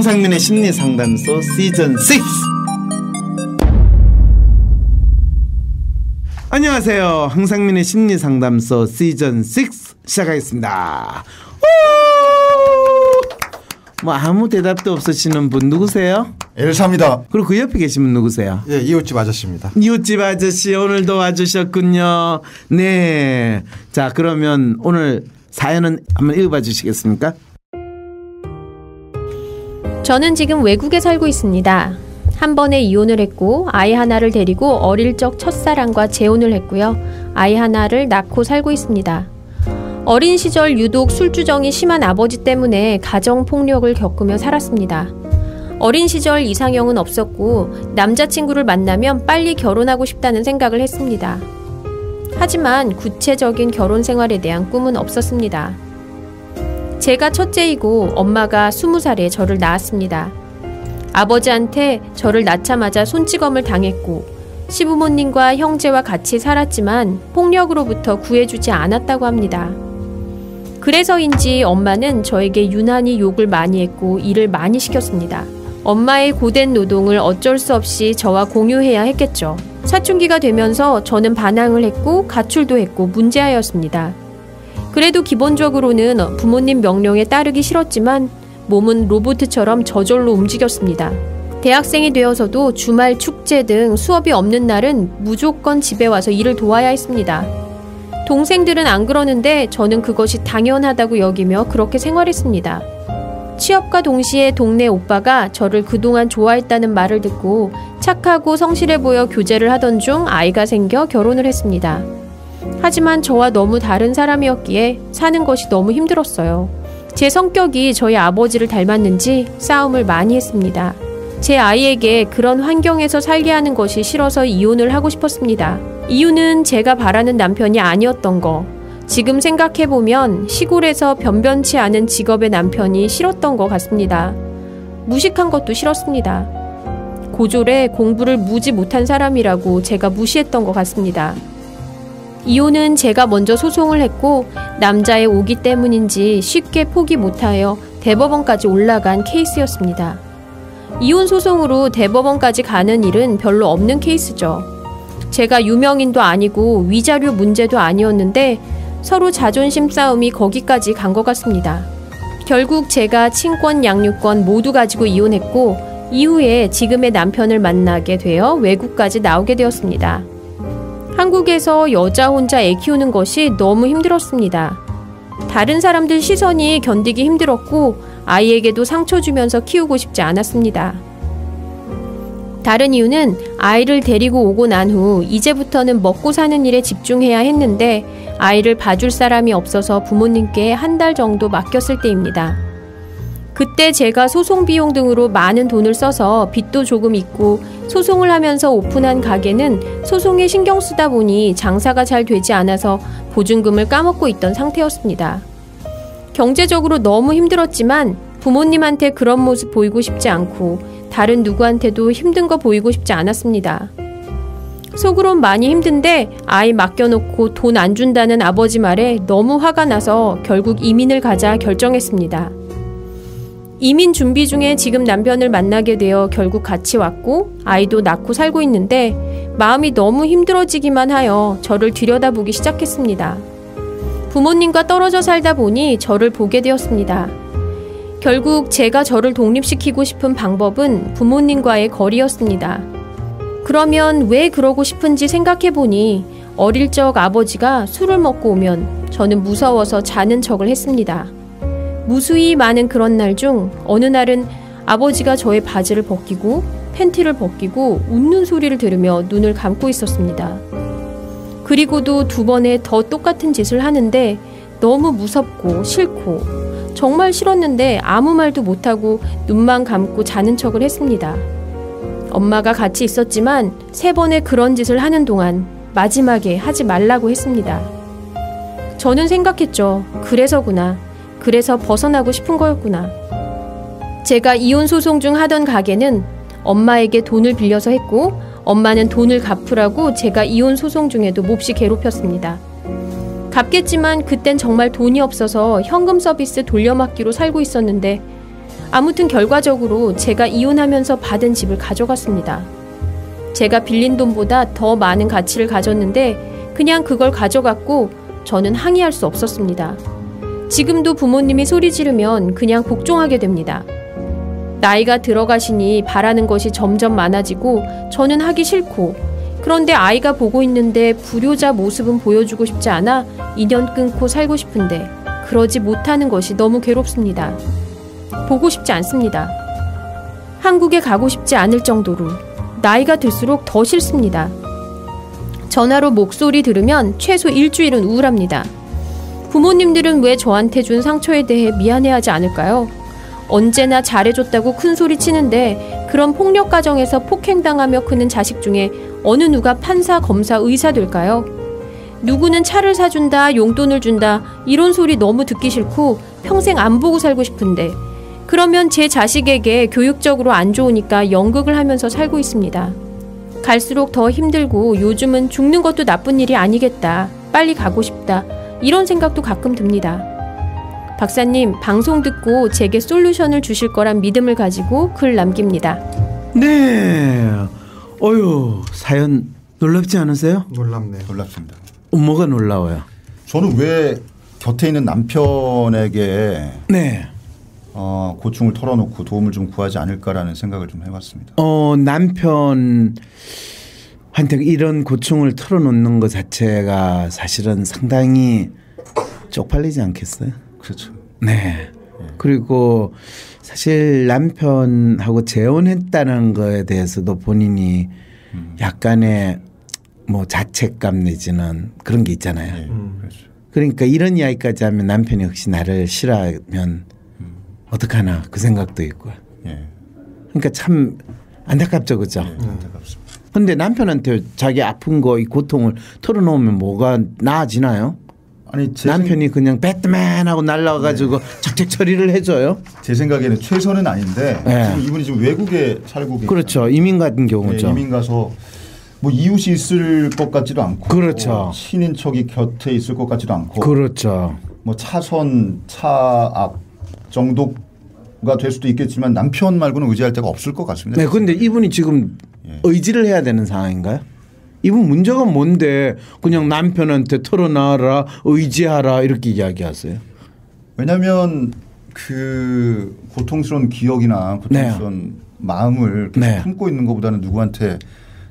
황상민의 심리 상담소 시즌 6 안녕하세요. 황상민의 심리 상담소 시즌 6 시작하겠습니다. 뭐 아무 대답도 없으시는 분 누구세요? 엘사입니다. 그리고 그 옆에 계신 분 누구세요? 예, 이웃집 아저씨입니다. 이웃집 아저씨 오늘도 와주셨군요. 네. 자 그러면 오늘 사연은 한번 읽어봐 주시겠습니까? 저는 지금 외국에 살고 있습니다. 한 번에 이혼을 했고 아이 하나를 데리고 어릴 적 첫사랑과 재혼을 했고요. 아이 하나를 낳고 살고 있습니다. 어린 시절 유독 술주정이 심한 아버지 때문에 가정 폭력을 겪으며 살았습니다. 어린 시절 이상형은 없었고 남자친구를 만나면 빨리 결혼하고 싶다는 생각을 했습니다. 하지만 구체적인 결혼 생활에 대한 꿈은 없었습니다. 제가 첫째이고 엄마가 스무 살에 저를 낳았습니다. 아버지한테 저를 낳자마자 손찌검을 당했고 시부모님과 형제와 같이 살았지만 폭력으로부터 구해주지 않았다고 합니다. 그래서인지 엄마는 저에게 유난히 욕을 많이 했고 일을 많이 시켰습니다. 엄마의 고된 노동을 어쩔 수 없이 저와 공유해야 했겠죠. 사춘기가 되면서 저는 반항을 했고 가출도 했고 문제아였습니다. 그래도 기본적으로는 부모님 명령에 따르기 싫었지만 몸은 로봇처럼 저절로 움직였습니다. 대학생이 되어서도 주말 축제 등 수업이 없는 날은 무조건 집에 와서 일을 도와야 했습니다. 동생들은 안 그러는데 저는 그것이 당연하다고 여기며 그렇게 생활했습니다. 취업과 동시에 동네 오빠가 저를 그동안 좋아했다는 말을 듣고 착하고 성실해 보여 교제를 하던 중 아이가 생겨 결혼을 했습니다. 하지만 저와 너무 다른 사람이었기에 사는 것이 너무 힘들었어요. 제 성격이 저희 아버지를 닮았는지 싸움을 많이 했습니다. 제 아이에게 그런 환경에서 살게 하는 것이 싫어서 이혼을 하고 싶었습니다. 이유는 제가 바라는 남편이 아니었던 거. 지금 생각해보면 시골에서 변변치 않은 직업의 남편이 싫었던 것 같습니다. 무식한 것도 싫었습니다. 고졸에 공부를 무지 못한 사람이라고 제가 무시했던 것 같습니다. 이혼은 제가 먼저 소송을 했고 남자의 오기 때문인지 쉽게 포기 못하여 대법원까지 올라간 케이스였습니다. 이혼 소송으로 대법원까지 가는 일은 별로 없는 케이스죠. 제가 유명인도 아니고 위자료 문제도 아니었는데 서로 자존심 싸움이 거기까지 간 것 같습니다. 결국 제가 친권, 양육권 모두 가지고 이혼했고 이후에 지금의 남편을 만나게 되어 외국까지 나오게 되었습니다. 한국에서 여자 혼자 애 키우는 것이 너무 힘들었습니다. 다른 사람들 시선이 견디기 힘들었고 아이에게도 상처 주면서 키우고 싶지 않았습니다. 다른 이유는 아이를 데리고 오고 난 후 이제부터는 먹고 사는 일에 집중해야 했는데 아이를 봐줄 사람이 없어서 부모님께 한 달 정도 맡겼을 때입니다. 그때 제가 소송 비용 등으로 많은 돈을 써서 빚도 조금 있고 소송을 하면서 오픈한 가게는 소송에 신경 쓰다 보니 장사가 잘 되지 않아서 보증금을 까먹고 있던 상태였습니다. 경제적으로 너무 힘들었지만 부모님한테 그런 모습 보이고 싶지 않고 다른 누구한테도 힘든 거 보이고 싶지 않았습니다. 속으론 많이 힘든데 아이 맡겨놓고 돈 안 준다는 아버지 말에 너무 화가 나서 결국 이민을 가자 결정했습니다. 이민 준비 중에 지금 남편을 만나게 되어 결국 같이 왔고 아이도 낳고 살고 있는데 마음이 너무 힘들어지기만 하여 저를 들여다보기 시작했습니다. 부모님과 떨어져 살다 보니 저를 보게 되었습니다. 결국 제가 저를 독립시키고 싶은 방법은 부모님과의 거리였습니다. 그러면 왜 그러고 싶은지 생각해 보니 어릴 적 아버지가 술을 먹고 오면 저는 무서워서 자는 척을 했습니다. 무수히 많은 그런 날 중 어느 날은 아버지가 저의 바지를 벗기고 팬티를 벗기고 웃는 소리를 들으며 눈을 감고 있었습니다. 그리고도 두 번에 더 똑같은 짓을 하는데 너무 무섭고 싫고 정말 싫었는데 아무 말도 못하고 눈만 감고 자는 척을 했습니다. 엄마가 같이 있었지만 세 번의 그런 짓을 하는 동안 마지막에 하지 말라고 했습니다. 저는 생각했죠. 그래서구나. 그래서 벗어나고 싶은 거였구나. 제가 이혼 소송 중 하던 가게는 엄마에게 돈을 빌려서 했고 엄마는 돈을 갚으라고 제가 이혼 소송 중에도 몹시 괴롭혔습니다. 갚겠지만 그땐 정말 돈이 없어서 현금 서비스 돌려막기로 살고 있었는데 아무튼 결과적으로 제가 이혼하면서 받은 집을 가져갔습니다. 제가 빌린 돈보다 더 많은 가치를 가졌는데 그냥 그걸 가져갔고 저는 항의할 수 없었습니다. 지금도 부모님이 소리 지르면 그냥 복종하게 됩니다. 나이가 들어가시니 바라는 것이 점점 많아지고 저는 하기 싫고 그런데 아이가 보고 있는데 불효자 모습은 보여주고 싶지 않아 인연 끊고 살고 싶은데 그러지 못하는 것이 너무 괴롭습니다. 보고 싶지 않습니다. 한국에 가고 싶지 않을 정도로 나이가 들수록 더 싫습니다. 전화로 목소리 들으면 최소 일주일은 우울합니다. 부모님들은 왜 저한테 준 상처에 대해 미안해하지 않을까요? 언제나 잘해줬다고 큰 소리 치는데 그런 폭력 가정에서 폭행당하며 크는 자식 중에 어느 누가 판사, 검사, 의사 될까요? 누구는 차를 사준다, 용돈을 준다, 이런 소리 너무 듣기 싫고 평생 안 보고 살고 싶은데 그러면 제 자식에게 교육적으로 안 좋으니까 연극을 하면서 살고 있습니다. 갈수록 더 힘들고 요즘은 죽는 것도 나쁜 일이 아니겠다. 빨리 가고 싶다. 이런 생각도 가끔 듭니다. 박사님, 방송 듣고 제게 솔루션을 주실 거란 믿음을 가지고 글 남깁니다. 네. 어유 사연 놀랍지 않으세요? 놀랍네. 놀랍습니다. 어, 뭐가 놀라워요? 저는 왜 곁에 있는 남편에게 네. 어, 고충을 털어놓고 도움을 좀 구하지 않을까라는 생각을 좀 해봤습니다. 어 남편 한테 이런 고충을 털어놓는 것 자체가 사실은 상당히 쪽팔리지 않겠어요? 그렇죠. 네. 그리고 사실 남편하고 재혼했다는 거에 대해서도 본인이 약간의 뭐 자책감 내지는 그런 게 있잖아요. 예, 그렇죠. 그러니까 이런 이야기까지 하면 남편이 혹시 나를 싫어하면 어떡하나 그 생각도 있고. 예. 그러니까 참 안타깝죠, 그죠? 예, 안타깝습니다. 근데 남편한테 자기 아픈 거 이 고통을 털어놓으면 뭐가 나아지나요? 아니 제, 남편이 그냥 배트맨 하고 날라가가지고 착착 처리를 해줘요. 생, 제 생각에는 최선은 아닌데 네. 지금 이분이 지금 외국에 살고 계시잖아요. 그렇죠. 이민 같은 네, 경우죠. 이민 가서 뭐 이웃이 있을 것 같지도 않고 그렇죠. 친인척이 곁에 있을 것 같지도 않고 그렇죠. 뭐 차선 차악 정도가 될 수도 있겠지만 남편 말고는 의지할 데가 없을 것 같습니다. 네, 근데 이분이 지금 예. 의지를 해야 되는 상황인가요? 이분 문제가 뭔데 그냥 남편한테 털어놔라 의지하라 이렇게 이야기하세요. 왜냐하면 그 고통스러운 기억이나 고통스러운 마음을 계속 네. 품고 있는 것보다는 누구한테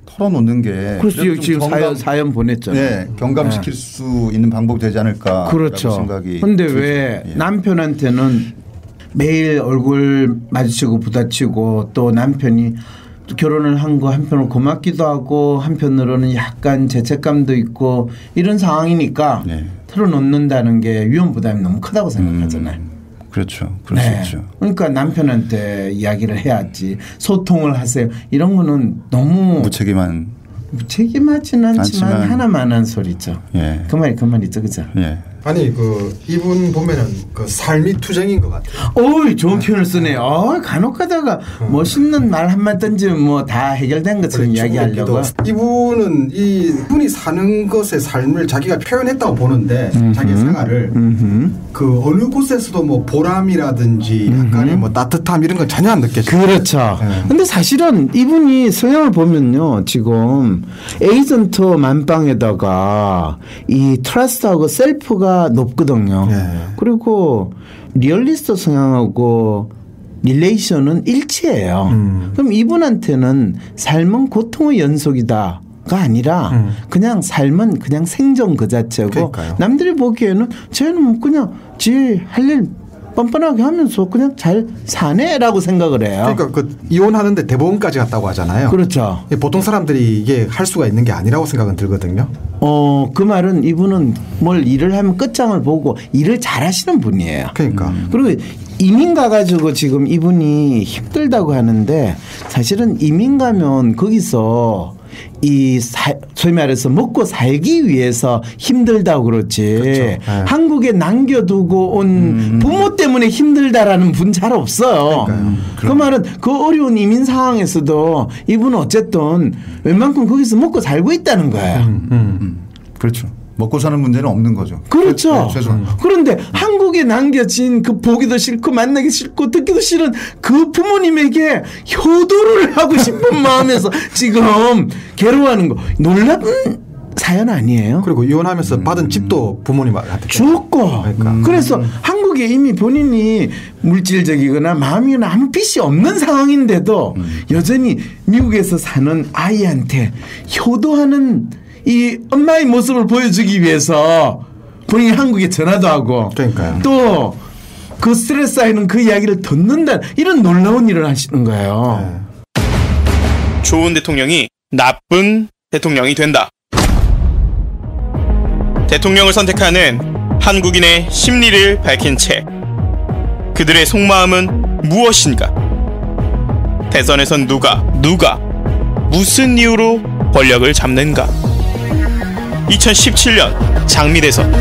털어놓는 게 그래서 지금 경감- 사연, 사연 보냈잖아요. 네, 경감시킬 수 있는 방법이 되지 않을까 그렇죠. 생각이 들죠. 왜 예. 남편한테는 매일 얼굴 마주치고 부딪히고 또 남편이 또 결혼을 한 거 한편으로 고맙기도 하고 한편으로는 약간 죄책감도 있고 이런 상황이니까 네. 털어놓는다는 게 위험 부담이 너무 크다고 생각하잖아요. 그렇죠. 그럴 네. 수 있죠. 그러니까 남편한테 이야기를 해야지 소통을 하세요. 이런 거는 너무 무책임한 무책임하진 않지만 않지만- 하나만한 소리죠. 예. 그 말이 그 말이죠, 그죠? 예. 아니 그 이분 보면은 그 삶이 투쟁인 것 같아요. 어이 좋은 표현을 쓰네요. 어, 간혹가다가 멋있는 말 한마디 던지면 뭐 다 해결된 것처럼 이야기하려고. 이분은 이 분이 사는 것의 삶을 자기가 표현했다고 보는데 자기 생활을 음흠. 그 어느 곳에서도 뭐 보람이라든지 약간의 뭐 따뜻함 이런 건 전혀 안 느껴져요. 그렇죠. 네. 근데 사실은 이분이 성향을 보면요, 지금 에이전트 만빵에다가 이 트러스트하고 셀프가 높거든요. 네. 그리고 리얼리스트 성향하고 relation은 일치해요. 음. 그럼 이분한테는 삶은 고통의 연속이다. 가 아니라 음. 그냥 삶은 그냥 생존 그 자체고 그러니까요. 남들이 보기에는 쟤는 뭐 그냥 지 할 일 뻔뻔하게 하면서 그냥 잘 사네라고 생각을 해요. 그러니까 그 이혼하는데 대법원까지 갔다고 하잖아요. 그렇죠. 보통 사람들이 이게 할 수가 있는 게 아니라고 생각은 들거든요. 어, 그 말은 이분은 뭘 일을 하면 끝장을 보고 일을 잘 하시는 분이에요. 그러니까 그리고 이민 가가지고 지금 이분이 힘들다고 하는데 사실은 이민 가면 거기서 이 사, 소위 말해서 먹고 살기 위해서 힘들다고 그렇지 그렇죠. 네. 한국에 남겨두고 온 부모 때문에 힘들다라는 분 잘 없어요. 그 말은 그 어려운 이민 상황에서도 이분은 어쨌든 웬만큼 거기서 먹고 살고 있다는 거예요. 음. 그렇죠. 먹고 사는 문제는 없는 거죠. 그렇죠. 네, 최소한. 그런데 한국에 남겨진 그 보기도 싫고 만나기 싫고 듣기도 싫은 그 부모님에게 효도를 하고 싶은 마음에서 지금 괴로워하는 거 놀라운 사연 아니에요? 그리고 이혼하면서 받은 집도 부모님한테 주었고 그러니까. 그래서 한국에 이미 본인이 물질적이거나 마음이나 아무 빚이 없는 상황인데도 여전히 미국에서 사는 아이한테 효도하는 이 엄마의 모습을 보여주기 위해서 본인이 한국에 전화도 하고 그러니까요. 또그 스트레스 쌓이는 그 이야기를 듣는다 이런 놀라운 일을 하시는 거예요. 네. 좋은 대통령이 나쁜 대통령이 된다. 대통령을 선택하는 한국인의 심리를 밝힌 책. 그들의 속마음은 무엇인가? 대선에선 누가, 누가, 무슨 이유로 권력을 잡는가? 2017년 장미대선.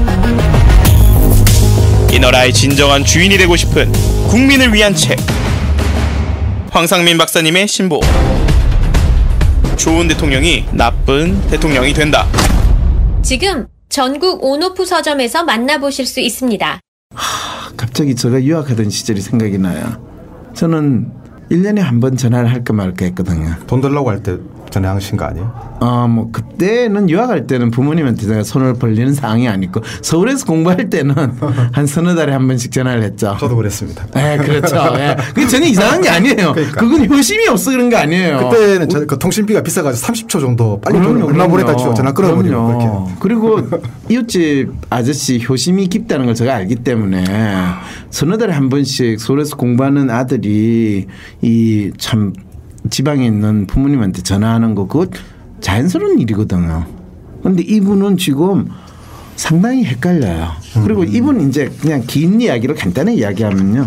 이 나라의 진정한 주인이 되고 싶은 국민을 위한 책. 황상민 박사님의 신보. 좋은 대통령이 나쁜 대통령이 된다. 지금 전국 온오프 서점에서 만나보실 수 있습니다. 갑자기 제가 유학하던 시절이 생각이 나요. 저는 1년에 한 번 전화를 할까 말까 했거든요. 돈 달라고 할 때 전화하신 거 아니에요? 어, 뭐, 그때는 유학할 때는 부모님한테 제가 손을 벌리는 상황이 아니고 서울에서 공부할 때는 한 서너 달에 한 번씩 전화를 했죠. 저도 그랬습니다. 예, 그렇죠. 예. 그게 전혀 이상한 게 아니에요. 그러니까. 그건 효심이 없어 그런 거 아니에요. 그때는 저, 그 통신비가 비싸가지고 30초 정도 빨리. 보냈다 치고 전화 끊어버리고. 그리고 이웃집 아저씨 효심이 깊다는 걸 제가 알기 때문에 서너 달에 한 번씩 서울에서 공부하는 아들이 이 참 지방에 있는 부모님한테 전화하는 거 그거 자연스러운 일이거든요. 근데 이분은 지금 상당히 헷갈려요. 그리고 이분 이제 그냥 긴 이야기를 간단히 이야기하면요.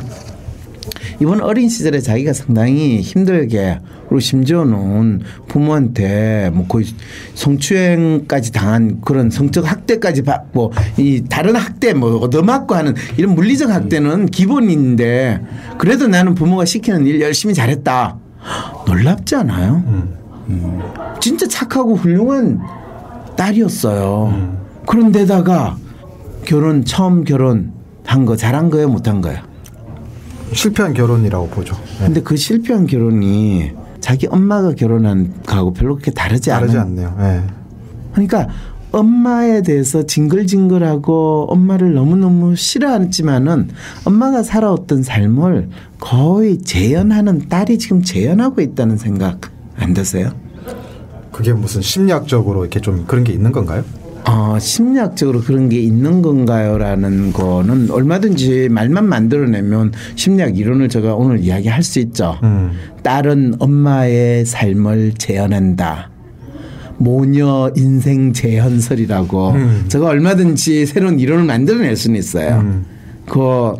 이번 어린 시절에 자기가 상당히 힘들게 그리고 심지어는 부모한테 뭐 거의 성추행까지 당한 그런 성적 학대까지 받고 이 다른 학대 뭐 얻어맞고 하는 이런 물리적 학대는 기본인데 그래도 나는 부모가 시키는 일 열심히 잘했다. 놀랍지 않아요? 음. 진짜 착하고 훌륭한 딸이었어요. 그런데다가 결혼 처음 결혼한 거 잘한 거예요, 못한 거예요? 실패한 결혼이라고 보죠. 네. 근데 그 실패한 결혼이 자기 엄마가 결혼한 거하고 별로 그렇게 다르지 않아요. 다르지 않네요. 네. 그러니까 엄마에 대해서 징글징글하고 엄마를 너무너무 싫어하지만은 엄마가 살아왔던 삶을 거의 재현하는 딸이 지금 재현하고 있다는 생각 안 드세요? 그게 무슨 심리학적으로 이렇게 좀 그런 게 있는 건가요? 어, 심리학적으로 그런 게 있는 건가요 라는 거는 얼마든지 말만 만들어내면 심리학 이론을 제가 오늘 이야기할 수 있죠. 음. 딸은 엄마의 삶을 재현한다. 모녀 인생 재현설이라고 음. 제가 얼마든지 새로운 이론을 만들어낼 수는 있어요. 음. 그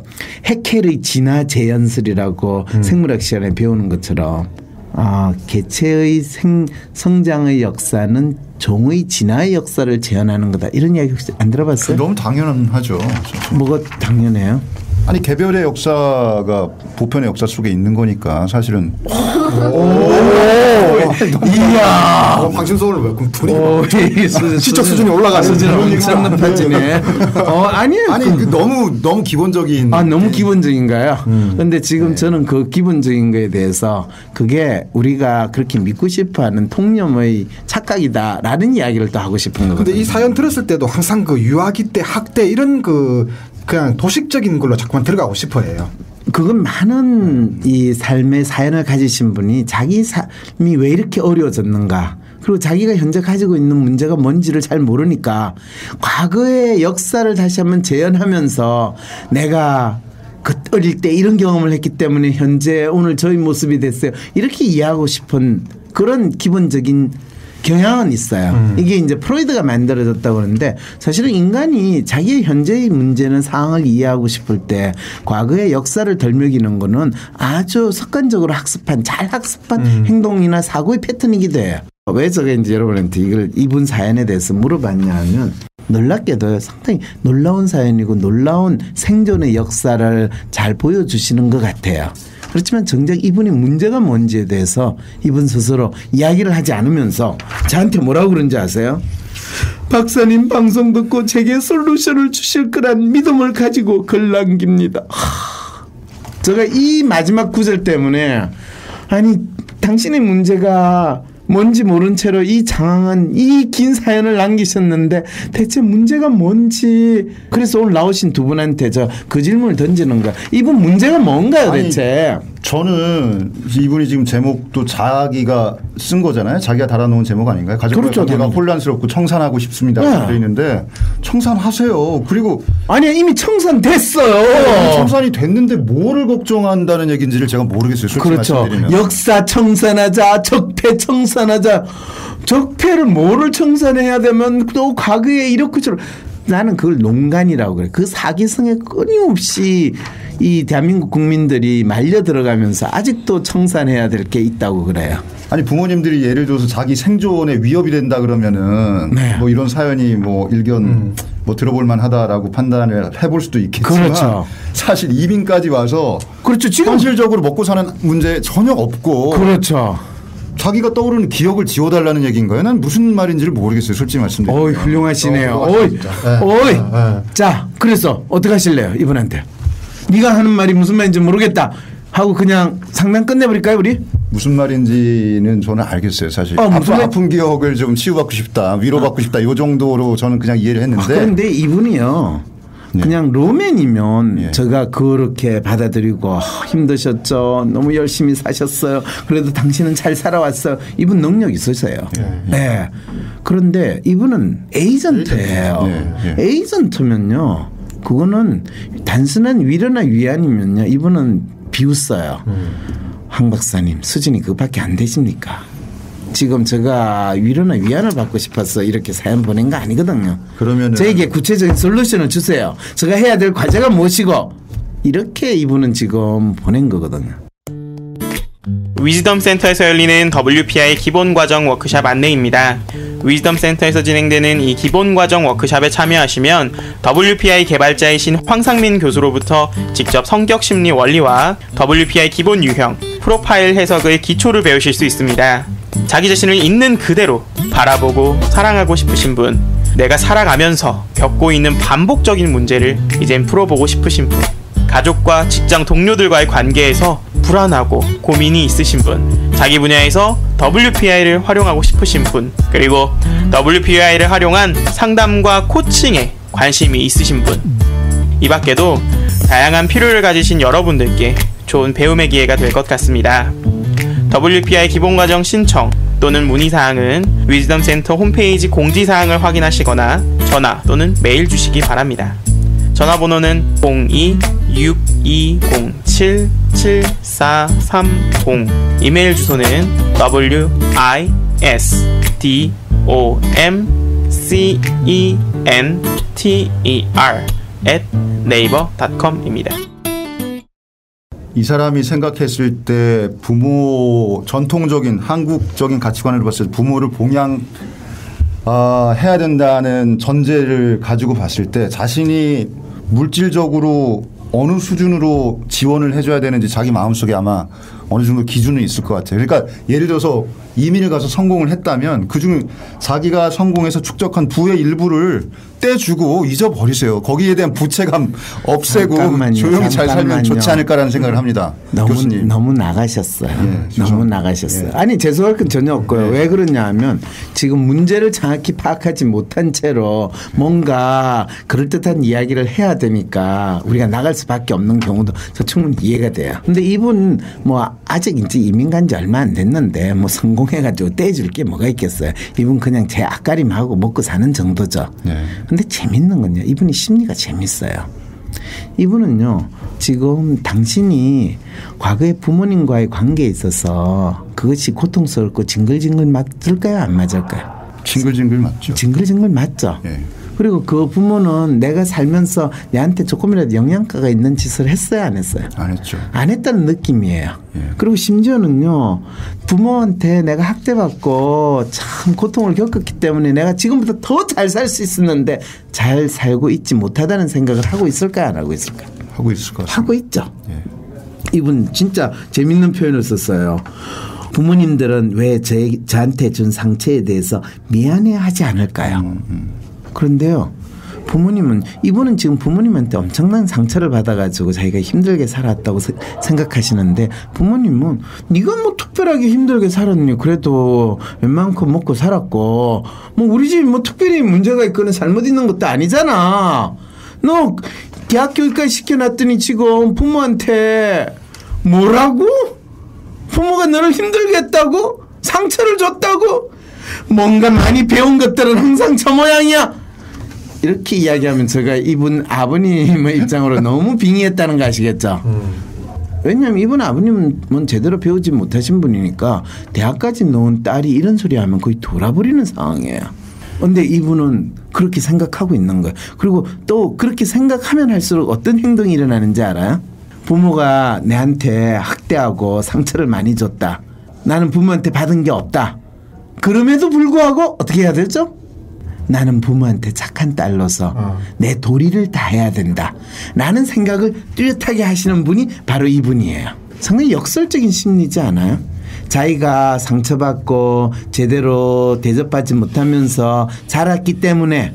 해켈의 진화 재현설이라고 음. 생물학 시간에 배우는 것처럼 아, 개체의 생, 성장의 역사는 종의 진화의 역사를 재현하는 거다. 이런 이야기 혹시 안 들어봤어요? 너무 당연하죠. 뭐가 당연해요? 아니 개별의 역사가 보편의 역사 속에 있는 거니까 사실은 이야. 어, 방심소를 왜 그럼 둘이 오, 이 수준, 시적 수준이 올라가는 수준 그런 엄청 높아지네. 어, 아니에요. 아니 그 너무 너무 기본적인 아 너무 기본적인가요? 음. 근데 네. 지금 저는 그 기본적인 거에 대해서 그게 우리가 그렇게 믿고 싶어하는 통념의 착각이다라는 이야기를 또 하고 싶은 거거든요. 근데 이 사연 들었을 때도 항상 그 유아기 때 학대 이런 그 그냥 도식적인 걸로 자꾸만 들어가고 싶어해요. 그건 많은 이 삶의 사연을 가지신 분이 자기 삶이 왜 이렇게 어려워졌는가. 그리고 자기가 현재 가지고 있는 문제가 뭔지를 잘 모르니까 과거의 역사를 다시 한번 재현하면서 내가 그 어릴 때 이런 경험을 했기 때문에 현재 오늘 저희 모습이 됐어요. 이렇게 이해하고 싶은 그런 기본적인 경향은 있어요. 이게 이제 프로이드가 만들어졌다고 그러는데 사실은 인간이 자기의 현재의 문제는 상황을 이해하고 싶을 때 과거의 역사를 덜먹이는 거는 아주 습관적으로 학습한 잘 학습한 행동이나 사고의 패턴이기도 해요. 왜 제가 이제 여러분한테 이걸 이분 사연에 대해서 물어봤냐 하면 놀랍게도 상당히 놀라운 사연이고 놀라운 생존의 역사를 잘 보여주시는 것 같아요. 그렇지만 정작 이분이 문제가 뭔지에 대해서 이분 스스로 이야기를 하지 않으면서 저한테 뭐라고 그런지 아세요? 박사님 방송 듣고 제게 솔루션을 주실 거란 믿음을 가지고 글 남깁니다. 하, 제가 이 마지막 구절 때문에 아니 당신의 문제가 뭔지 모른 채로 이 장황한 이 긴 사연을 남기셨는데 대체 문제가 뭔지 그래서 오늘 나오신 두 분한테 저 그 질문을 던지는 거야. 이분 문제가 뭔가요 아니, 대체? 저는 이분이 지금 제목도 자기가 쓴 거잖아요. 자기가 달아놓은 제목 아닌가요? 가족과 그렇죠, 관계가 당연히. 혼란스럽고 청산하고 싶습니다. 네. 되어 있는데 청산하세요. 그리고 아니 이미 청산됐어요. 청산이 됐는데 뭐를 걱정한다는 얘기인지를 제가 모르겠어요. 그렇죠. 말씀드리면. 역사 청산하자, 적폐 청산 하자. 적폐를 뭐를 청산해야 되면 또 과거에 이렇게 저렇게 나는 그걸 농간이라고 그래. 그 사기성에 끊임없이 이 대한민국 국민들이 말려 들어가면서 아직도 청산해야 될 게 있다고 그래요. 아니 부모님들이 예를 들어서 자기 생존에 위협이 된다 그러면은 네. 뭐 이런 사연이 뭐 일견 뭐 들어볼 만하다라고 판단을 해볼 수도 있겠지만 그렇죠. 사실 이민까지 와서 그렇죠. 지금 현실적으로 먹고 사는 문제 전혀 없고 그렇죠. 자기가 떠오르는 기억을 지워달라는 얘기인가요? 난 무슨 말인지를 모르겠어요. 솔직히 말씀드리면. 어이 훌륭하시네요. 어, 어이. 네. 어이. 네. 자, 그래서 어떻게 하실래요 이분한테? 네가 하는 말이 무슨 말인지 모르겠다 하고 그냥 상담 끝내버릴까요 우리? 무슨 말인지는 저는 알겠어요. 사실 어, 무슨 아픈, 말- 아픈 기억을 좀 치유받고 싶다, 위로받고 싶다. 요 정도로 저는 그냥 이해를 했는데 아, 그런데 이분이요. 그냥 로맨이면 예. 제가 그렇게 받아들이고 아, 힘드셨죠. 너무 열심히 사셨어요. 그래도 당신은 잘 살아왔어요. 이분 능력 있으세요. 네. 그런데 이분은 에이전트예요. 예, 예. 에이전트면요. 그거는 단순한 위로나 위안이면요. 이분은 비웃어요. 황 박사님 수준이 그밖에 안 되십니까? 지금 제가 위로나 위안을 받고 싶어서 이렇게 사연 보낸 거 아니거든요. 그러면은- 저에게 구체적인 솔루션을 주세요. 제가 해야 될 과제가 무엇이고 이렇게 이분은 지금 보낸 거거든요. 위즈덤 센터에서 열리는 WPI 기본 과정 워크샵 안내입니다. 위즈덤 센터에서 진행되는 이 기본 과정 워크샵에 참여하시면 WPI 개발자이신 황상민 교수로부터 직접 성격 심리 원리와 WPI 기본 유형, 프로파일 해석의 기초를 배우실 수 있습니다. 자기 자신을 있는 그대로 바라보고 사랑하고 싶으신 분, 내가 살아가면서 겪고 있는 반복적인 문제를 이젠 풀어보고 싶으신 분, 가족과 직장 동료들과의 관계에서 불안하고 고민이 있으신 분, 자기 분야에서 WPI를 활용하고 싶으신 분, 그리고 WPI를 활용한 상담과 코칭에 관심이 있으신 분, 이 밖에도 다양한 필요를 가지신 여러분들께 좋은 배움의 기회가 될 것 같습니다. WPI 기본과정 신청 또는 문의사항은 위즈덤 센터 홈페이지 공지사항을 확인하시거나 전화 또는 메일 주시기 바랍니다. 전화번호는 02-6207-7430 이메일 주소는 wisdomcenter at naver.com입니다. 이 사람이 생각했을 때 부모 전통적인 한국적인 가치관을 봤을 때 부모를 봉양 아, 해야 된다는 전제를 가지고 봤을 때 자신이 물질적으로 어느 수준으로 지원을 해줘야 되는지 자기 마음속에 아마 어느 정도 기준은 있을 것 같아요. 그러니까 예를 들어서 이민을 가서 성공을 했다면 그중 자기가 성공해서 축적한 부의 일부를 떼주고 잊어버리세요. 거기에 대한 부채감 없애고 잠깐만요, 조용히 잘 살면 잠깐만요. 좋지 않을까라는 생각을 합니다. 너무 교수님. 너무 나가셨어요. 예, 너무. 나가셨어요. 예. 아니 죄송할 건 전혀 없고요. 왜 그러냐면 지금 문제를 정확히 파악하지 못한 채로 뭔가 그럴 듯한 이야기를 해야 되니까 우리가 나갈 수밖에 없는 경우도 저 충분히 이해가 돼요. 근데 이분 뭐 아직 이제 이민 간 지 얼마 안 됐는데 뭐 성공해가지고 떼줄 게 뭐가 있겠어요. 이분 그냥 제 앞가림하고 먹고 사는 정도죠. 네. 근데 재밌는 건요. 이분이 심리가 재밌어요. 이분은요, 지금 당신이 과거에 부모님과의 관계에 있어서 그것이 고통스럽고 징글징글 맞을까요? 안 맞을까요? 징글징글 맞죠. 징글징글 맞죠? 예. 그리고 그 부모는 내가 살면서 내한테 조금이라도 영양가가 있는 짓을 했어요? 안 했어요? 안 했죠. 안 했다는 느낌이에요. 예. 그리고 심지어는요, 부모한테 내가 학대받고 참 고통을 겪었기 때문에 내가 지금부터 더 잘 살 수 있었는데 잘 살고 있지 못하다는 생각을 하고 있을까요? 안 하고 있을까요? 하고 있을 것 같습니다. 하고 있죠. 예. 이분 진짜 재밌는 표현을 썼어요. 부모님들은 왜 제, 저한테 준 상처에 대해서 미안해 하지 않을까요? 그런데요. 부모님은 이분은 지금 부모님한테 엄청난 상처를 받아가지고 자기가 힘들게 살았다고 세- 생각하시는데 부모님은 네가 뭐 특별하게 힘들게 살았니 그래도 웬만큼 먹고 살았고 뭐 우리 집이 뭐 특별히 문제가 있거나 잘못 있는 것도 아니잖아 너 대학 교육까지 시켜놨더니 지금 부모한테 뭐라고 부모가 너를 힘들게 했다고 상처를 줬다고 뭔가 많이 배운 것들은 항상 저 모양이야. 이렇게 이야기하면 제가 이분 아버님의 입장으로 너무 빙의했다는 거 아시겠죠? 왜냐하면 이분 아버님은 뭐 제대로 배우지 못하신 분이니까 대학까지 놓은 딸이 이런 소리 하면 거의 돌아버리는 상황이에요. 근데 이분은 그렇게 생각하고 있는 거예요. 그리고 또 그렇게 생각하면 할수록 어떤 행동이 일어나는지 알아요? 부모가 내한테 학대하고 상처를 많이 줬다. 나는 부모한테 받은 게 없다. 그럼에도 불구하고 어떻게 해야 되죠? 나는 부모한테 착한 딸로서 어. 내 도리를 다해야 된다. 라는 생각을 뚜렷하게 하시는 분이 바로 이분이에요. 상당히 역설적인 심리지 않아요? 자기가 상처받고 제대로 대접받지 못하면서 자랐기 때문에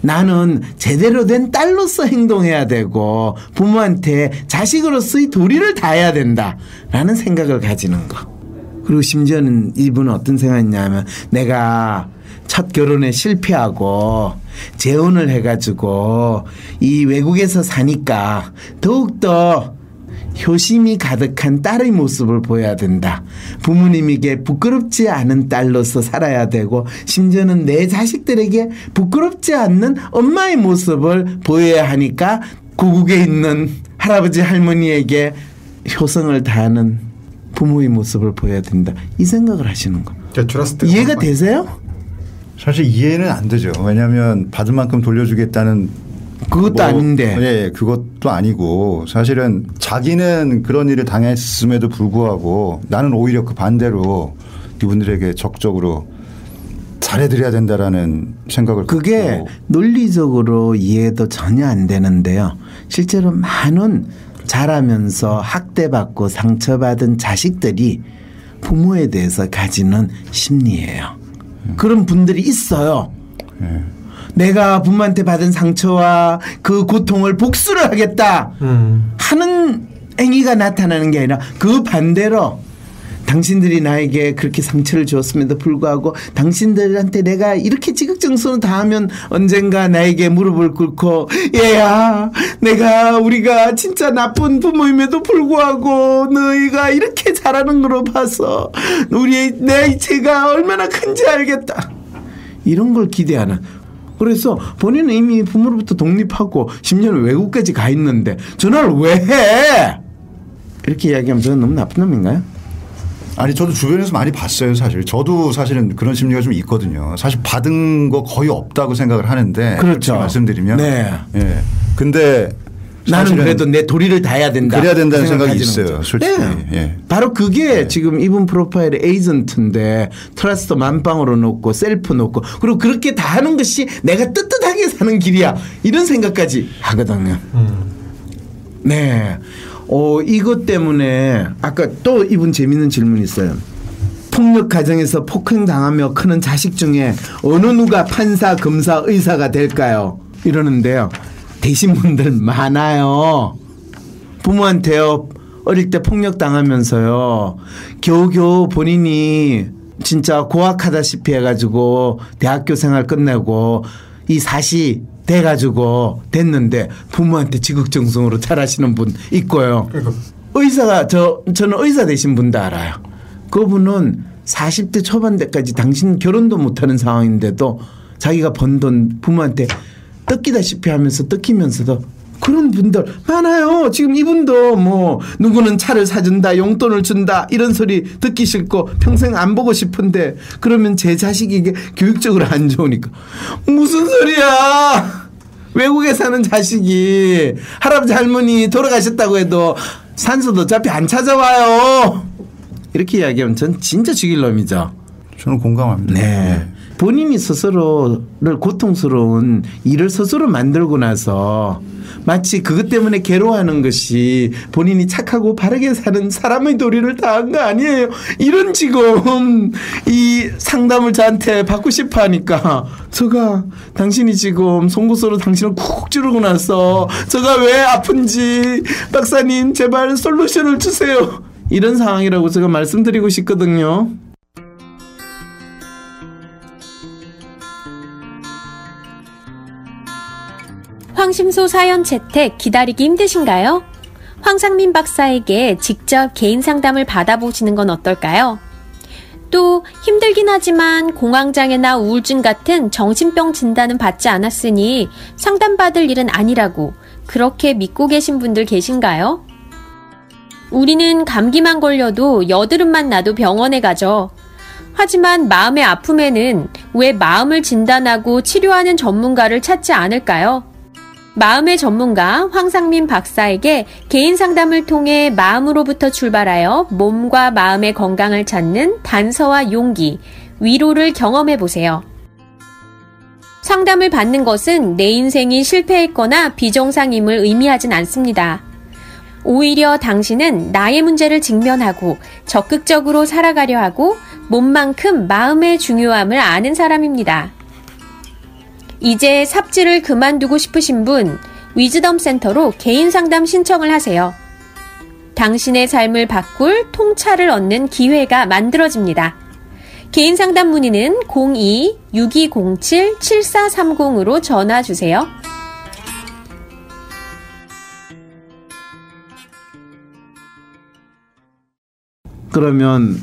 나는 제대로 된 딸로서 행동해야 되고 부모한테 자식으로서의 도리를 다해야 된다. 라는 생각을 가지는 거. 그리고 심지어는 이분은 어떤 생각이냐면 내가 첫 결혼에 실패하고 재혼을 해가지고 이 외국에서 사니까 더욱더 효심이 가득한 딸의 모습을 보여야 된다. 부모님에게 부끄럽지 않은 딸로서 살아야 되고 심지어는 내 자식들에게 부끄럽지 않는 엄마의 모습을 보여야 하니까 고국에 있는 할아버지 할머니에게 효성을 다하는 부모의 모습을 보여야 된다. 이 생각을 하시는 거. 이해가 되세요? 사실 이해는 안 되죠. 왜냐하면 받은 만큼 돌려주겠다는 그것도 뭐, 아닌데. 예, 그것도 아니고 사실은 자기는 그런 일을 당했음에도 불구하고 나는 오히려 그 반대로 이분들에게 적극적으로 잘해드려야 된다라는 생각을 그게 논리적으로 이해도 전혀 안 되는데요. 실제로 많은 자라면서 학대받고 상처받은 자식들이 부모에 대해서 가지는 심리예요. 그런 분들이 있어요. 내가 부모한테 받은 상처와 그 고통을 복수를 하겠다 음. 하는 행위가 나타나는 게 아니라 그 반대로 당신들이 나에게 그렇게 상처를 주었음에도 불구하고 당신들한테 내가 이렇게 지극정성을 다하면 언젠가 나에게 무릎을 꿇고 얘야 내가 우리가 진짜 나쁜 부모임에도 불구하고 너희가 이렇게 잘하는 걸로 봐서 우리의 내 이체가 얼마나 큰지 알겠다 이런 걸 기대하는 그래서 본인은 이미 부모로부터 독립하고 10년 외국까지 가 있는데 전화를 왜 해? 이렇게 이야기하면 저는 너무 나쁜 놈인가요? 아니 저도 주변에서 많이 봤어요 사실 저도 사실은 그런 심리가 좀 있거든요 사실 받은 거 거의 없다고 생각을 하는데 그렇죠. 말씀드리면 네. 예 근데 나는 그래도 내 도리를 다해야 된다. 그래야 된다는 생각을 생각이 있어요, 거죠. 솔직히. 네. 예. 바로 그게 지금 이분 프로파일의 agent인데 trust 만빵으로 놓고 셀프 놓고 그리고 그렇게 다 하는 것이 내가 떳떳하게 사는 길이야 이런 생각까지 하거든요. 네. 어, 이것 때문에 아까 또 이분 재밌는 질문이 있어요. 폭력 가정에서 폭행 당하며 크는 자식 중에 어느 누가 판사, 검사, 의사가 될까요? 이러는데요. 되신 분들 많아요. 부모한테요. 어릴 때 폭력 당하면서요. 겨우겨우 본인이 진짜 고학하다시피 해가지고 대학교 생활 끝내고 이 사시 돼가지고 됐는데 부모한테 지극정성으로 잘하시는 분 있고요. 의사가 저 저는 의사 되신 분도 알아요. 그분은 40대 초반대까지 당신 결혼도 못하는 상황인데도 자기가 번 돈 부모한테 뜯기다시피 하면서 뜯기면서도 그런 분들 많아요. 지금 이분도 뭐 누구는 차를 사준다, 용돈을 준다 이런 소리 듣기 싫고 평생 안 보고 싶은데 그러면 제 자식에게 교육적으로 안 좋으니까 무슨 소리야? 외국에 사는 자식이 할아버지 할머니 돌아가셨다고 해도 산소도 어차피 안 찾아와요. 이렇게 이야기하면 전 진짜 죽일 놈이죠. 저는 공감합니다. 네. 예. 본인이 스스로를 고통스러운 일을 스스로 만들고 나서 마치 그것 때문에 괴로워하는 것이 본인이 착하고 바르게 사는 사람의 도리를 다한 거 아니에요. 이런 지금 이 상담을 저한테 받고 싶어 하니까 제가 당신이 지금 송구스로 당신을 쿡 찌르고 나서 제가 왜 아픈지 박사님 제발 솔루션을 주세요. 이런 상황이라고 제가 말씀드리고 싶거든요. 황심소 사연 채택 기다리기 힘드신가요? 황상민 박사에게 직접 개인 상담을 받아보시는 건 어떨까요? 또 힘들긴 하지만 공황장애나 우울증 같은 정신병 진단은 받지 않았으니 상담받을 일은 아니라고 그렇게 믿고 계신 분들 계신가요? 우리는 감기만 걸려도 여드름만 나도 병원에 가죠. 하지만 마음의 아픔에는 왜 마음을 진단하고 치료하는 전문가를 찾지 않을까요? 마음의 전문가 황상민 박사에게 개인 상담을 통해 마음으로부터 출발하여 몸과 마음의 건강을 찾는 단서와 용기, 위로를 경험해 보세요. 상담을 받는 것은 내 인생이 실패했거나 비정상임을 의미하진 않습니다. 오히려 당신은 나의 문제를 직면하고 적극적으로 살아가려 하고 몸만큼 마음의 중요함을 아는 사람입니다. 이제 삽질을 그만두고 싶으신 분, 위즈덤 센터로 개인 상담 신청을 하세요. 당신의 삶을 바꿀 통찰을 얻는 기회가 만들어집니다. 개인 상담 문의는 02-6207-7430으로 전화 주세요. 그러면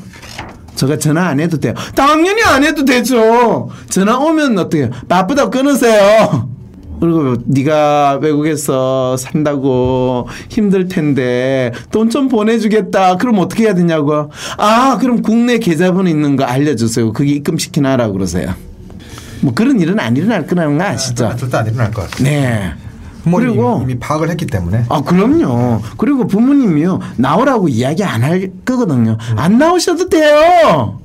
제가 전화 안 해도 돼요. 당연히 안 해도 되죠. 전화 오면 어떻게 바쁘다 끊으세요. 그리고 네가 외국에서 산다고 힘들 텐데 돈 좀 보내주겠다. 그럼 어떻게 해야 되냐고. 아 그럼 국내 계좌번호 있는 거 알려주세요. 그게 입금시키나라 그러세요. 뭐 그런 일은 안 일어날 거라는 거 아시죠? 아, 절대 안 일어날 것 같아요. 네. 부모님이 그리고 이미 파악을 했기 때문에. 아, 그럼요. 그리고 부모님이요. 나오라고 이야기 안 할 거거든요. 안 나오셔도 돼요.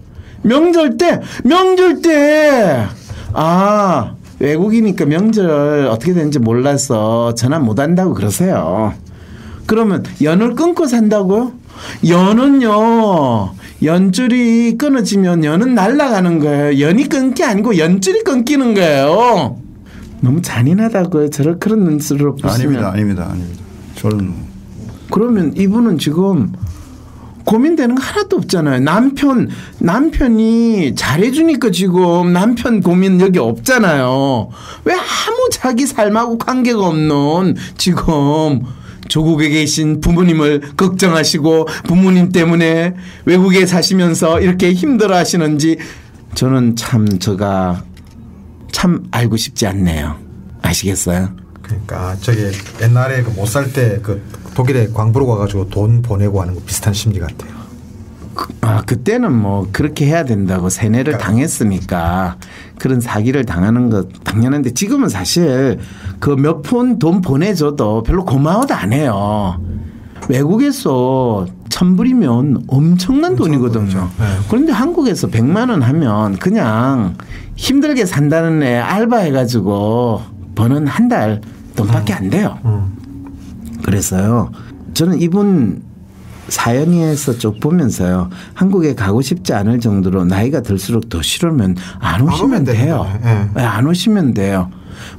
명절 때, 명절 때, 아, 외국이니까 명절 어떻게 되는지 몰라서 전화 못 한다고 그러세요. 그러면 연을 끊고 산다고요? 연은요, 연줄이 끊어지면 연은 날아가는 거예요. 연이 끊기 아니고 연줄이 끊기는 거예요. 너무 잔인하다고요. 저를 그런 눈으로 보시면. 아닙니다, 아닙니다, 아닙니다. 저는 그러면 이분은 지금 고민되는 거 하나도 없잖아요. 남편 남편이 잘해주니까 지금 남편 고민 여기 없잖아요. 왜 아무 자기 삶하고 관계가 없는 지금 조국에 계신 부모님을 걱정하시고 부모님 때문에 외국에 사시면서 이렇게 힘들어하시는지 저는 참 제가 참 알고 싶지 않네요. 아시겠어요? 그러니까 저게 옛날에 그 못 살 때 그 독일에 광부로 가가지고 돈 보내고 하는 거 비슷한 심리 같아요. 아 그때는 뭐 그렇게 해야 된다고 세뇌를 그러니까. 당했으니까 그런 사기를 당하는 것 당연한데 지금은 사실 그 몇 푼 돈 보내줘도 별로 고마워도 안 해요. 외국에서 천불이면 엄청난 돈이거든요. 네. 그런데 한국에서 100만 원 하면 그냥 힘들게 산다는 애 알바해가지고 버는 한 달 돈밖에 안 돼요. 음. 그래서요. 저는 이분 사연에서 쭉 보면서요. 한국에 가고 싶지 않을 정도로 나이가 들수록 더 싫으면 안 오시면 돼요. 예. 네, 안 오시면 돼요.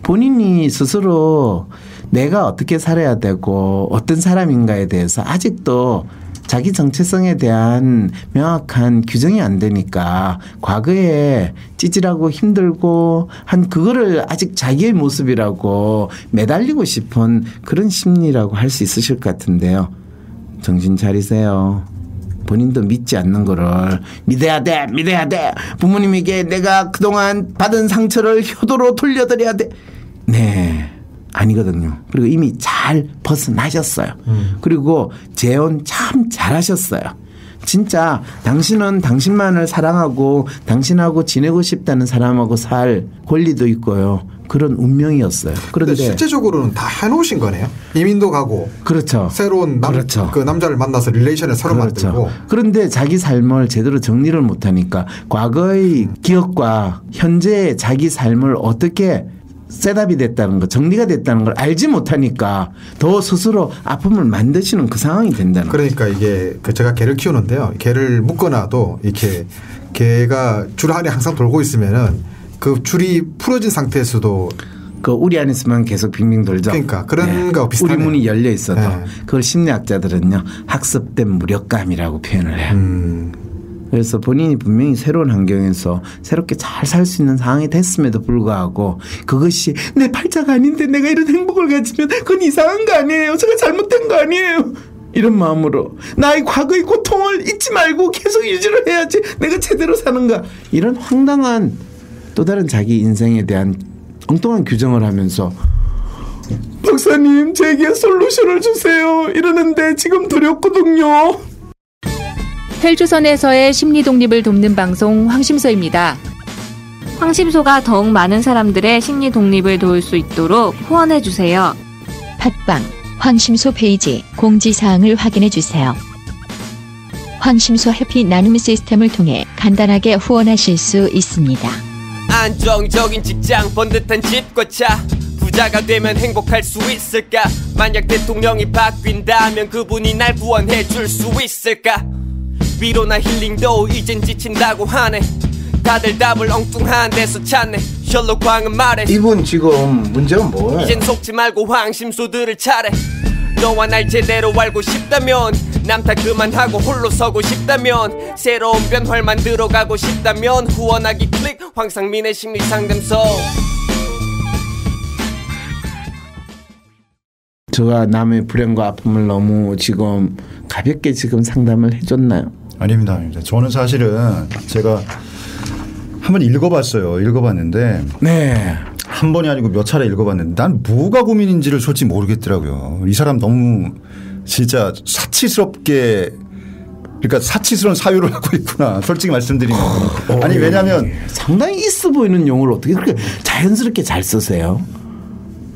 본인이 스스로 내가 어떻게 살아야 되고 어떤 사람인가에 대해서 아직도 자기 정체성에 대한 명확한 규정이 안 되니까 과거에 찌질하고 힘들고 한 그거를 아직 자기의 모습이라고 매달리고 싶은 그런 심리라고 할 수 있으실 것 같은데요. 정신 차리세요. 본인도 믿지 않는 거를 믿어야 돼, 믿어야 돼. 부모님에게 내가 그동안 받은 상처를 효도로 돌려드려야 돼. 네. 아니거든요. 그리고 이미 잘 벗어나셨어요. 그리고 재혼 참 잘하셨어요. 진짜 당신은 당신만을 사랑하고 당신하고 지내고 싶다는 사람하고 살 권리도 있고요. 그런 운명이었어요. 그런데 실제적으로는 다 해놓으신 거네요. 이민도 가고 그렇죠. 새로운 남, 그렇죠. 그 남자를 만나서 relation을 새로 만들고 그런데 자기 삶을 제대로 정리를 못하니까 과거의 기억과 현재의 자기 삶을 어떻게 setup이 됐다는 거, 정리가 됐다는 걸 알지 못하니까 더 스스로 아픔을 만드시는 그 상황이 된다는. 그러니까 이게 그 제가 개를 키우는데요. 개를 묶어놔도 이렇게 개가 줄 안에 항상 돌고 있으면은 그 줄이 풀어진 상태에서도 그 우리 안에서만 계속 빙빙 돌죠. 그러니까 그런 거 우리 비슷하네요. 문이 열려 있어도 네. 그걸 심리학자들은요 학습된 무력감이라고 표현을 해요. 음, 그래서 본인이 분명히 새로운 환경에서 새롭게 잘 살 수 있는 상황이 됐음에도 불구하고 그것이 내 팔자가 아닌데 내가 이런 행복을 가지면 그건 이상한 거 아니에요. 제가 잘못된 거 아니에요. 이런 마음으로 나의 과거의 고통을 잊지 말고 계속 유지를 해야지 내가 제대로 사는가 이런 황당한 또 다른 자기 인생에 대한 엉뚱한 규정을 하면서 박사님 제게 솔루션을 주세요 이러는데 지금 두렵거든요. 헬조선에서의 심리 독립을 돕는 방송 황심서입니다. 황심소가 더욱 많은 사람들의 심리 독립을 도울 수 있도록 후원해 주세요. 팟빵 황심소 페이지 공지 사항을 확인해 주세요. 황심소 해피 나눔 시스템을 통해 간단하게 후원하실 수 있습니다. 안정적인 직장 번듯한 집과 차 부자가 되면 행복할 수 있을까 만약 대통령이 바뀐다면 그분이 날 구원해 줄 수 있을까 위로나 힐링도 이젠 지친다고 하네. 다들 답을 엉뚱한 데서 찾네. 셜록 황은 말해. 이분 지금 문제가 뭐예요? 이젠 속지 말고 황심소들을 차례. 너와 날 제대로 알고 싶다면 남탓 그만하고 홀로 서고 싶다면 새로운 변화를 만들어 가고 싶다면 후원하기 클릭. 황상민의 심리상담소. 저가 남의 불행과 아픔을 너무 지금 가볍게 지금 상담을 해줬나요? 아닙니다, 아닙니다. 저는 사실은 제가 한번 읽어봤어요. 읽어봤는데 네. 한 번이 아니고 몇 차례 읽어봤는데 난 뭐가 고민인지를 솔직히 모르겠더라고요. 이 사람 너무 진짜 사치스럽게 그러니까 사치스러운 사유를 하고 있구나. 솔직히 말씀드리면 아니 왜냐하면 상당히 있어 보이는 용어를 어떻게 그렇게 자연스럽게 잘 쓰세요?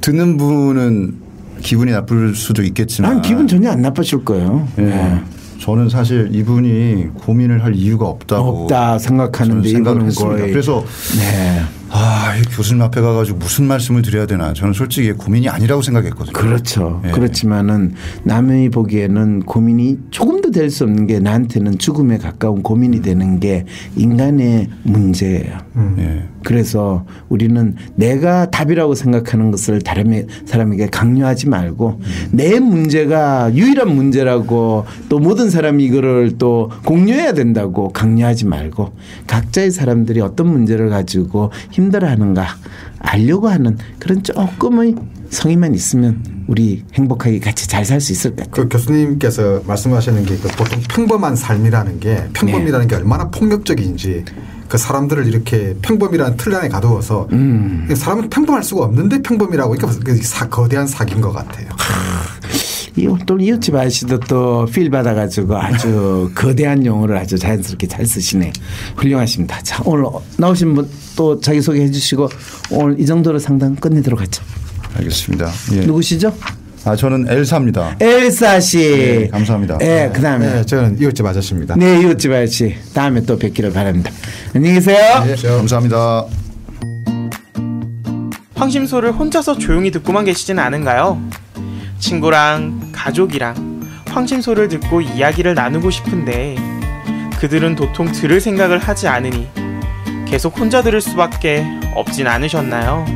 듣는 분은 기분이 나쁠 수도 있겠지만 난 기분 전혀 안 나쁘실 거예요. 예. 네. 저는 사실 이분이 고민을 할 이유가 없다고 없다 생각하는데 이분은. 거의 그래서 네. 아, 이 교수님 앞에 가가지고 무슨 말씀을 드려야 되나. 저는 솔직히 고민이 아니라고 생각했거든요. 그렇죠. 예. 그렇지만은 남이 보기에는 고민이 조금도 될 수 없는 게 나한테는 죽음에 가까운 고민이 되는 게 인간의 문제예요. 예. 그래서 우리는 내가 답이라고 생각하는 것을 다른 사람에게 강요하지 말고 내 문제가 유일한 문제라고 또 모든 사람이 이거를 또 공유해야 된다고 강요하지 말고 각자의 사람들이 어떤 문제를 가지고 힘 들어하는가 알려고 하는 그런 조금의 성의만 있으면 우리 행복하게 같이 잘 살 수 있을 것 같아요. 그 교수님께서 말씀하시는 게 그 보통 평범한 삶이라는 게 평범이라는 게 얼마나 폭력적인지 그 사람들을 이렇게 평범이라는 틀 안에 가두어서 음. 사람은 평범할 수가 없는데 평범이라고 그러니까 그 사, 거대한 사기인 것 같아요. 이또 이웃집 아저씨도 또 필 받아가지고 아주 거대한 용어를 아주 자연스럽게 잘 쓰시네. 훌륭하십니다. 자 오늘 나오신 분 또 자기 소개 해 주시고 오늘 이 정도로 상담 끝내도록 하죠. 알겠습니다. 예. 누구시죠? 아, 저는 엘사입니다. 엘사 씨. 네, 감사합니다. 네, 그다음에 네, 저는 이웃집 아저씨입니다. 네 이웃집 아저씨 다음에 또 뵙기를 바랍니다. 안녕히 계세요. 예, 감사합니다. 황심소를 혼자서 조용히 듣고만 계시진 않은가요? 친구랑 가족이랑 황심소를 듣고 이야기를 나누고 싶은데 그들은 도통 들을 생각을 하지 않으니 계속 혼자 들을 수밖에 없진 않으셨나요?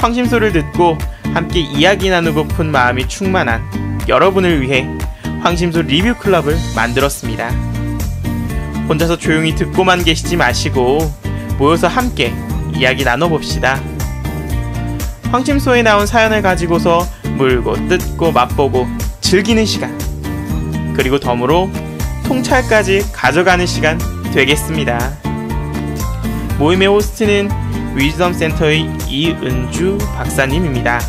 황심소를 듣고 함께 이야기 나누고픈 마음이 충만한 여러분을 위해 황심소 리뷰 클럽을 만들었습니다. 혼자서 조용히 듣고만 계시지 마시고 모여서 함께 이야기 나눠봅시다. 황심소에 나온 사연을 가지고서 물고 뜯고 맛보고 즐기는 시간 그리고 덤으로 통찰까지 가져가는 시간 되겠습니다. 모임의 호스트는 위즈덤 센터의 이은주 박사님입니다.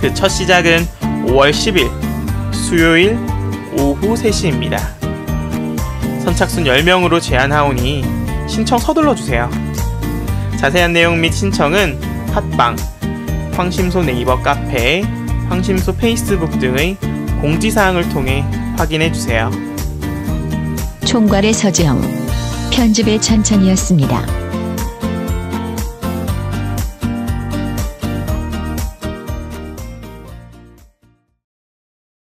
그 첫 시작은 5월 10일 수요일 오후 3시입니다. 선착순 10명으로 제한하오니 신청 서둘러 주세요. 자세한 내용 및 신청은 팟빵, 황심소 네이버 카페, 황심소 페이스북 등의 공지사항을 통해 확인해 주세요. 총괄의 서지영, 편집의 천천이었습니다.